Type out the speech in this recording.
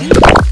¿Eh?